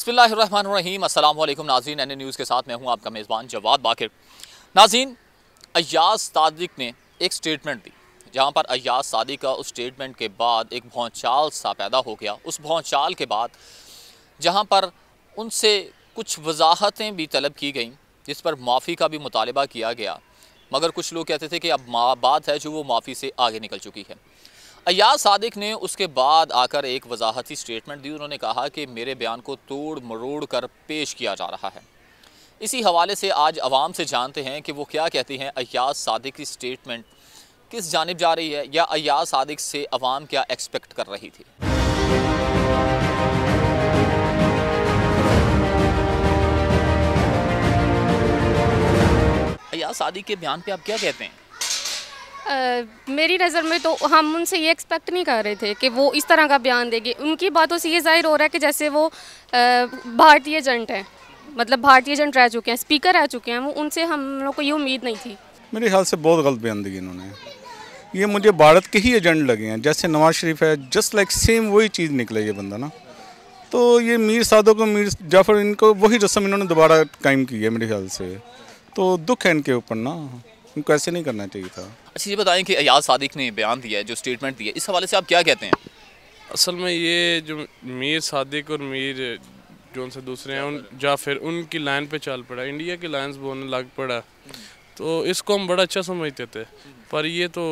अस्सलाम वालेकुम नाजीन N news के साथ मैं हूँ आपका मेज़बान जवाद बाकिर। नाजीन अयाज सादिक ने एक स्टेटमेंट दी, जहाँ पर अयाज सादिक का उस स्टेटमेंट के बाद एक भौचाल सा पैदा हो गया। उस भौचाल के बाद, जहाँ पर उनसे कुछ वजाहतें भी तलब की गई, जिस पर माफ़ी का भी मुतालबा किया गया। मगर कुछ लोग कहते थे कि अब बात है जो वो माफ़ी से आगे निकल चुकी है। अयाज सादिक ने उसके बाद आकर एक वजाहती स्टेटमेंट दी। उन्होंने कहा कि मेरे बयान को तोड़ मरोड़ कर पेश किया जा रहा है। इसी हवाले से आज आवाम से जानते हैं कि वो क्या कहती हैं, अयाज सादिक की स्टेटमेंट किस जानब जा रही है या अयाज सादिक से अवाम क्या एक्सपेक्ट कर रही थी? अयाज सादिक के बयान पे आप क्या कहते हैं? मेरी नज़र में तो हम उनसे ये एक्सपेक्ट नहीं कर रहे थे कि वो इस तरह का बयान देंगे। उनकी बातों से ये ज़ाहिर हो रहा है कि जैसे वो भारतीय एजेंट हैं मतलब भारतीय एजेंट रह चुके हैं स्पीकर रह चुके हैं, वो उनसे हम लोग को ये उम्मीद नहीं थी। मेरे ख्याल से बहुत गलत बयान दी इन्होंने। ये मुझे भारत के ही एजेंट लगे हैं, जैसे नवाज़ शरीफ है जस्ट लाइक सेम वही चीज़ निकले ये बंदा ना। तो ये मीर सादों को, मीर जाफ़र, इनको वही रस्म इन्होंने दोबारा कायम की है मेरे ख्याल से। तो दुख है इनके ऊपर ना। इनको ऐसे नहीं करना चाहिए था। अच्छा ये बताएँ कि अयाज सादिक ने बयान दिया है जो स्टेटमेंट दिया इस हवाले से आप क्या कहते हैं? असल में ये जो मीर सादिक और मीर जो उनसे दूसरे हैं उन या फिर उनकी लाइन पे चल पड़ा इंडिया की लाइन्स बोलने लग पड़ा। तो इसको हम बड़ा अच्छा समझते थे पर ये तो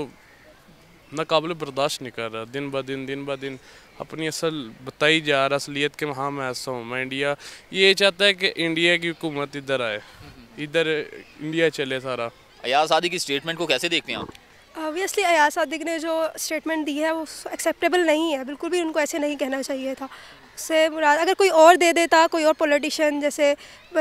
नाकबिल बर्दाश्त नहीं कर रहा। दिन ब दिन दिन ब दिन अपनी असल बताई जा रहा असलियत के हाँ मैं ऐसा हूँ मैं इंडिया। ये चाहता है कि इंडिया की हुकूमत इधर आए इधर इंडिया चले सारा। अयाज सादिक की स्टेटमेंट को कैसे देखते हैं आप? ऑब्वियसली अयाज सादिक ने जो स्टेटमेंट दी है, वो एक्सेप्टेबल नहीं है। बिल्कुल भी उनको ऐसे नहीं कहना चाहिए था। से मुराद, अगर कोई और दे देता, कोई और पॉलिटिशियन जैसे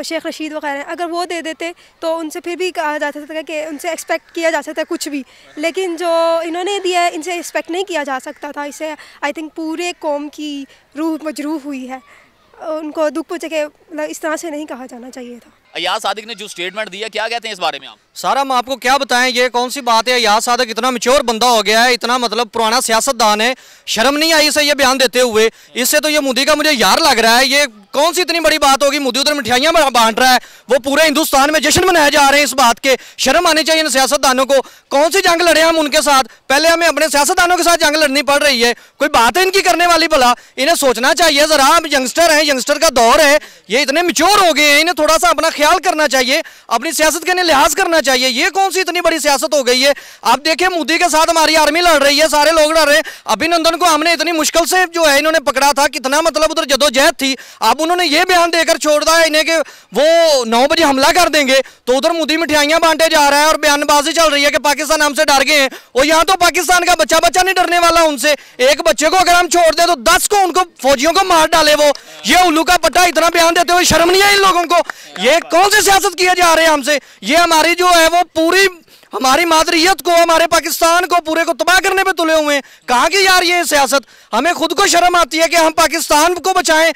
शेख रशीद वगैरह, अगर वो दे देते तो उनसे फिर भी कहा जा सकता कि उनसे एक्सपेक्ट किया जा सकता है कुछ भी। लेकिन जो इन्होंने दिया है, इनसे एक्सपेक्ट नहीं किया जा सकता था। इसे आई थिंक पूरे कौम की रूह मजरूह हुई है। उनको दुख पहुँचे के मतलब इस तरह से नहीं कहा जाना चाहिए था। अयाज सादिक ने जो स्टेटमेंट दिया क्या कहते हैं इस बारे में आप? सारा हम आपको क्या बताएँ ये कौन सी बात है? अयाज सादिक इतना मिच्योर बंदा हो गया है इतना मतलब पुराना सियासतदान है शर्म नहीं आई इसे ये बयान देते हुए? इससे तो ये मोदी का मुझे यार लग रहा है ये कौन सी इतनी बड़ी बात होगी? मोदी उधर मिठाइयाँ बांट रहा है। वो पूरे हिंदुस्तान में जश्न मनाए जा रहे हैं इस बात के। शर्म आनी चाहिए इन सियासतदानों को। कौन सी जंग लड़े हम उनके साथ? पहले हमें अपने सियासतदानों के साथ जंग लड़नी पड़ रही है। कोई बात है इनकी करने वाली भला? इन्हें सोचना चाहिए जरा। हम यंगस्टर हैं, यंगस्टर का दौर है। ये इतने मिच्योर हो गए हैं। इन्हें थोड़ा सा अपना ख्याल करना चाहिए। अपनी सियासत के लिहाज करना चाहिए। ये कौन सी इतनी बड़ी सियासत हो गई है? आप देखिए, मोदी के साथ हमारी आर्मी लड़ रही है। सारे लोग लड़ रहे हैं। अभिनंदन को हमने इतनी मुश्किल से जो है इन्होंने पकड़ा था। कितना मतलब उधर जदोजहद थी। अब उन्होंने ये बयान देकर छोड़ दिया इन्हें कि वो नौ बजे हमला कर देंगे तो उधर मोदी मिठाइयाँ बांटे जा रहा है और बयानबाजी चल रही है कि पाकिस्तान हमसे डर गए हैं। और यहाँ तो पाकिस्तान का बच्चा बच्चा नहीं डरने वाला उनसे। एक बच्चे को अगर हम छोड़ दे तो दस को उनको फौजियों को मार डाले वो। ये उल्लू का पट्टा इतना बयान देते हुए शर्म नहीं है इन लोगों को? ये कौन सी सियासत किए जा रहे हैं हमसे? ये हमारी जो है वो पूरी, हमारी मादरियत को, हमारे पाकिस्तान को पूरे को तबाह करने पे तुले हुए हैं। कहाँ की यार ये सियासत? हमें खुद को शर्म आती है कि हम पाकिस्तान को बचाएँ।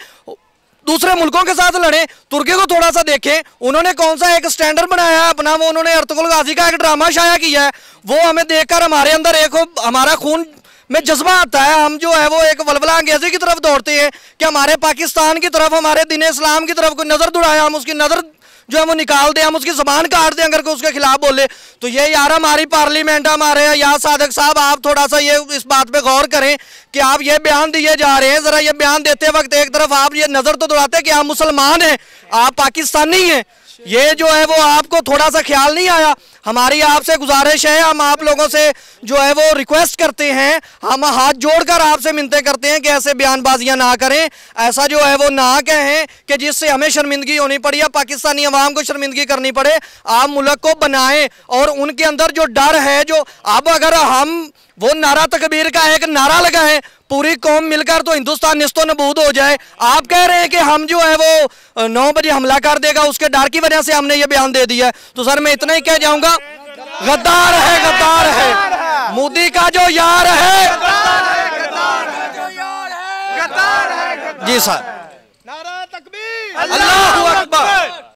दूसरे मुल्कों के साथ लड़े, तुर्की को थोड़ा सा देखें, उन्होंने कौन सा एक स्टैंडर्ड बनाया है अपना? वो उन्होंने अर्तगुल गाजी का एक ड्रामा शाया किया है। वो हमें देखकर हमारे अंदर एक हमारा खून में जज्बा आता है। हम जो है वो एक वलवला अंगेजी की तरफ़ दौड़ते हैं कि हमारे पाकिस्तान की तरफ़, हमारे दिन इस्लाम की तरफ़ कोई नज़र दुड़ाया हम उसकी नज़र जो है वो निकाल दें हम उसकी जबान काट दें अगर कोई उसके खिलाफ बोले। तो ये यार हमारी पार्लियामेंट हमारे या साधक साहब, आप थोड़ा सा ये इस बात पे गौर करें कि आप ये बयान दिए जा रहे हैं, ज़रा ये बयान देते वक्त एक तरफ़ आप ये नज़र तो दौड़ाते कि आप मुसलमान हैं, आप पाकिस्तानी हैं। ये जो है वो आपको थोड़ा सा ख्याल नहीं आया? हमारी आपसे गुजारिश है, हम आप लोगों से जो है वो रिक्वेस्ट करते हैं, हम हाथ जोड़कर आपसे मिनते करते हैं कि ऐसे बयानबाजियाँ ना करें। ऐसा जो है वो ना कहें कि जिससे हमें शर्मिंदगी होनी पड़ी या पाकिस्तानी अवाम को शर्मिंदगी करनी पड़े, आप मुल्क को बनाएँ। और उनके अंदर जो डर है, जो अब अगर हम वो नारा तकबीर का एक नारा लगाएँ पूरी कौम मिलकर तो हिंदुस्तान निस्तो नबूद हो जाए। आप कह रहे हैं कि हम जो है वो नौ बजे हमला कर देगा उसके डर की वजह से हमने ये बयान दे दिया तो सर मैं इतना ही कह जाऊँगा गद्दार है गद्दार है। मोदी का जो यार है। जी सर। अल्लाह अकबर।